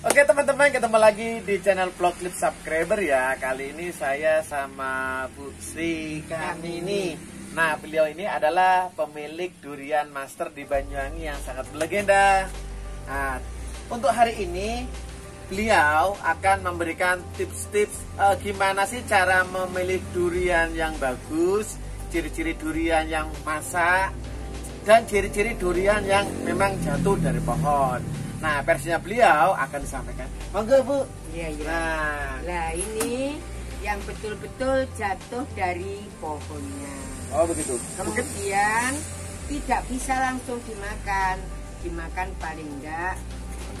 Oke teman-teman ketemu lagi di channel vlog clip subscriber ya. Kali ini saya sama Bu Sri Kamini. Nah beliau ini adalah pemilik durian master di Banyuwangi yang sangat berlegenda Nah untuk hari ini beliau akan memberikan tips-tips eh, gimana sih cara memilih durian yang bagus Ciri-ciri durian yang masak dan ciri-ciri durian yang memang jatuh dari pohon Nah, versinya beliau akan disampaikan. Monggo, Bu. Iya, iya. Nah, Nah, ini yang betul-betul jatuh dari pohonnya. oh begitu. Kemudian tidak bisa langsung dimakan. Dimakan paling enggak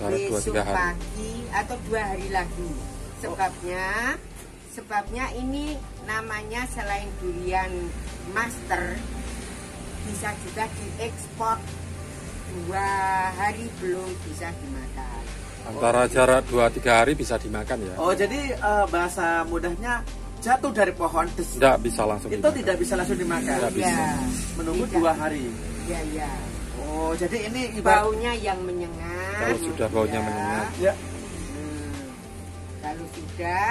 besok pagi atau dua hari lagi. Sebabnya sebabnya ini namanya selain durian master bisa juga diekspor dua hari belum bisa dimakan. Antara jarak 2-3 hari bisa dimakan ya. Oh, jadi eh, bahasa mudahnya jatuh dari pohon des- Tidak bisa langsung itu dimakan. tidak bisa langsung dimakan. Tidak bisa. Iya. Menunggu Tidak. dua hari. Ya ya. Oh, jadi ini ibarat Baunya yang menyengat. Kalau sudah baunya Ya. menyengat. ya. Hmm. Kalau sudah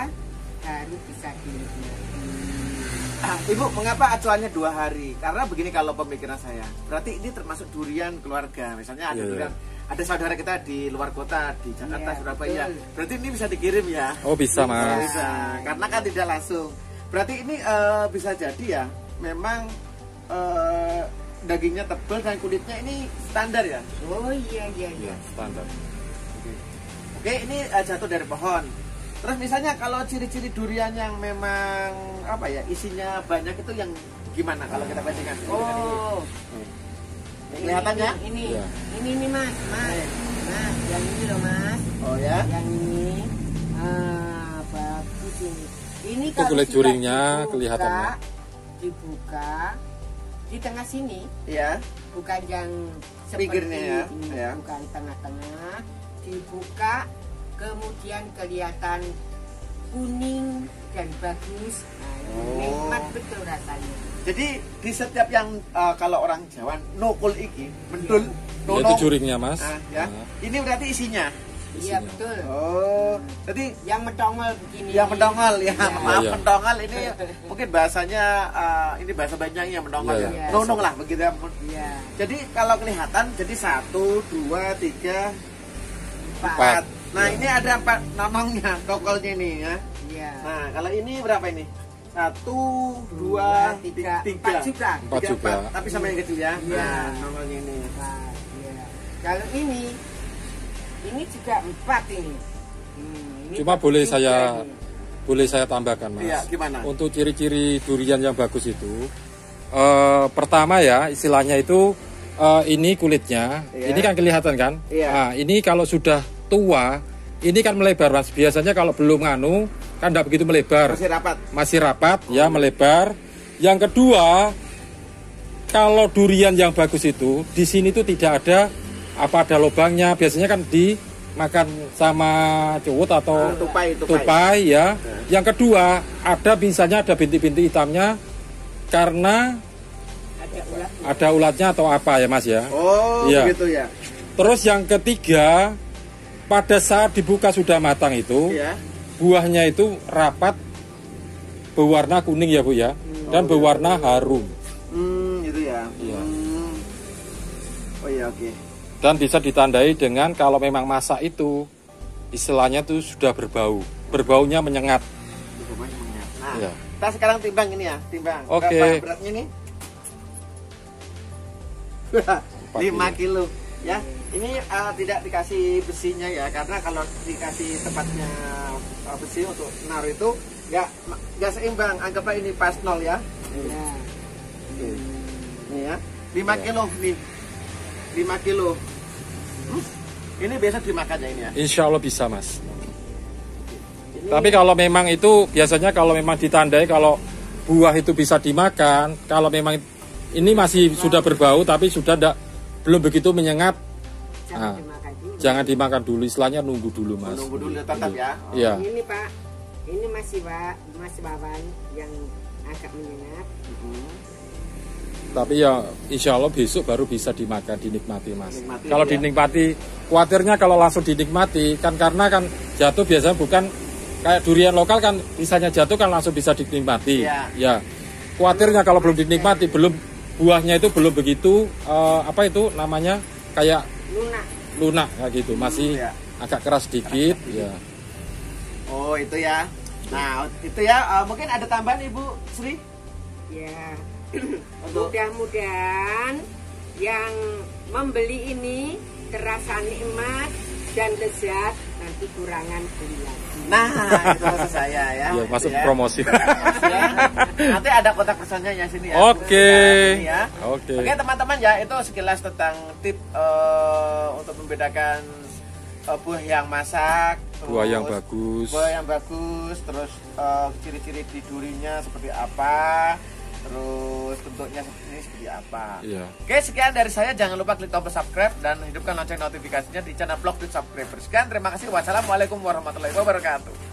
baru bisa dinikmati. Ah, Ibu, mengapa acuannya dua hari? Karena begini kalau pemikiran saya. Berarti ini termasuk durian keluarga. Misalnya ada Iya, iya. durian ada saudara kita di luar kota di Jakarta, Iya, Surabaya. betul. Berarti ini bisa dikirim ya? Oh bisa mas. Bisa, karena kan tidak langsung. Berarti ini eh, bisa jadi ya, memang eh, dagingnya tebal dan kulitnya ini standar ya. Oh iya iya iya. Iya standar. Oke, ini eh, jatuh dari pohon. Terus misalnya kalau ciri-ciri durian yang memang apa ya isinya banyak itu yang gimana kalau kita bandingkan? Oh. Ini kelihatannya? Ini, ini, ini, mas, mas, Iya. mas, yang ini loh mas, Oh ya. yang ini, ah bagus ini. Ini Itu kalau kulit sudah juringnya dibuka, kelihatan, ya? Dibuka di tengah sini, Iya. bukan yang seperti Pinggirnya ya, ini, ya. bukan tengah-tengah, dibuka, kemudian kelihatan kuning dan bagus, nah, Oh. nikmat betul rasanya. Jadi di setiap yang eh, kalau orang Jawa nukul iki, mendul, Ya, nonong. itu juringnya mas. Ah, ya. Nah, Ini berarti isinya. Iya betul. Oh, jadi Yang medongol begini. yang mendongol ya, Iya. maaf Iya. mendongol ini mungkin bahasanya eh, ini bahasa Banyuwangi yang mendongol Iya, ya. iya. Nonong lah begitu ya. Iya. Jadi kalau kelihatan jadi satu, dua, tiga, Empat. empat. Nah Iya. ini ada empat nonongnya, tokolnya ini ya. Iya. Nah kalau ini berapa ini? Satu, dua, Dua, tiga, tiga, empat juga. Empat Tiga, juga. Tapi sama yang kecil ya. Iya. Nah nongolnya ini. Empat. Iya. Kalau ini, ini juga empat ini. Hmm, ini Cuma boleh saya ini. boleh saya tambahkan mas. Iya, gimana? Untuk ciri-ciri durian yang bagus itu, eh, pertama ya istilahnya itu eh, ini kulitnya, Iya. ini kan kelihatan kan? Iya. Nah, ini kalau sudah tua, ini kan melebar mas. Biasanya kalau belum nganu kan tidak begitu melebar. Masih rapat. masih rapat ya melebar. Yang kedua, kalau durian yang bagus itu di sini tuh tidak ada apa ada lubangnya. Biasanya kan dimakan sama cowot atau Ah, tupai, tupai. tupai ya. Yang kedua, ada misalnya ada bintik-bintik hitamnya karena Ada ulat. ada ulatnya atau apa ya Mas ya. Oh Iya. begitu ya. Terus yang ketiga, pada saat dibuka sudah matang itu, Iya. buahnya itu rapat berwarna kuning ya Bu ya dan Oh, berwarna harum Hmm, itu ya. Iya. Hmm. Oh iya oke. dan bisa ditandai dengan kalau memang masak itu istilahnya tuh sudah berbau berbaunya menyengat. Nah, Iya. kita sekarang timbang ini ya, timbang. Oke. Berapa beratnya ini? 5 kilo. kilo. Ya, ini eh, tidak dikasih besinya ya, karena kalau dikasih tempatnya eh, besi untuk naruh itu nggak nggak seimbang. Anggaplah ini pas nol ya. Iya. Ini ya, 5 Iya. kilo nih, 5 kilo. Hmm, Ini biasa dimakan ya ini ya. Insya Allah bisa Mas Ini, tapi kalau memang itu biasanya kalau memang ditandai kalau buah itu bisa dimakan kalau memang ini masih sudah berbau tapi sudah tidak belum begitu menyengat Jangan Ah. dimakan dulu. jangan dimakan dulu istilahnya nunggu dulu Mas menunggu dulu tetap ya. Iya. Ini Pak, ini masih Pak, masih Bawan yang agak menyengat. Mhm. tapi ya insya Allah besok baru bisa dimakan dinikmati mas Dinikmati, kalau ya. dinikmati khawatirnya kalau langsung dinikmati kan karena kan jatuh biasanya bukan kayak durian lokal kan misalnya jatuh kan langsung bisa dinikmati Iya. ya khawatirnya kalau belum dinikmati belum buahnya itu belum begitu eh, apa itu namanya kayak lunak lunak kayak gitu masih Iya. agak keras sedikit ya Oh itu ya. Nah itu ya. eh, mungkin ada tambahan Ibu Sri? ya Untuk mudah-mudahan yang membeli ini terasa nikmat dan lezat nanti kurangan beli lagi Nah itu maksud saya ya. ya Itu masuk ya. promosi Ya. Nanti ada kontak personnya ya sini ya. Oke. Ya. Oke. Oke teman-teman ya itu sekilas tentang tip eh, untuk membedakan eh, buah yang masak, buah yang terus bagus buah yang bagus, terus eh, ciri-ciri di durinya seperti apa, ini seperti apa. Iya. Oke sekian dari saya jangan lupa klik tombol subscribe dan hidupkan lonceng notifikasinya di channel blog subscriber. Sekian terima kasih wassalamualaikum warahmatullahi wabarakatuh.